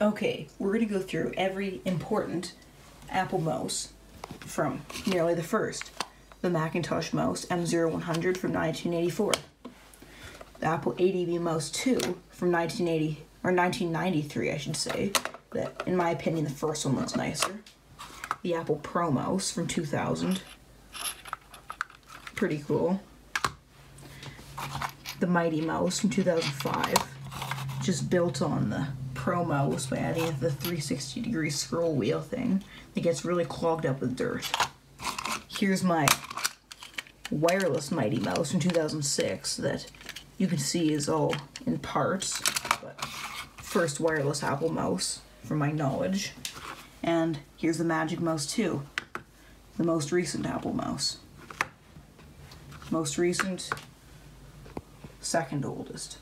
Okay, we're going to go through every important Apple mouse from nearly the first. The Macintosh mouse M0100 from 1984. The Apple ADB mouse 2 from 1980 or 1993, I should say. That, in my opinion, the first one was nicer. The Apple Pro mouse from 2000. Pretty cool. The Mighty Mouse from 2005. Just built on the Pro mouse by adding the 360 degree scroll wheel thing. that gets really clogged up with dirt. Here's my wireless Mighty Mouse from 2006 that you can see is all in parts, but first wireless Apple mouse from my knowledge. And here's the Magic Mouse 2, the most recent Apple mouse. Most recent, second oldest.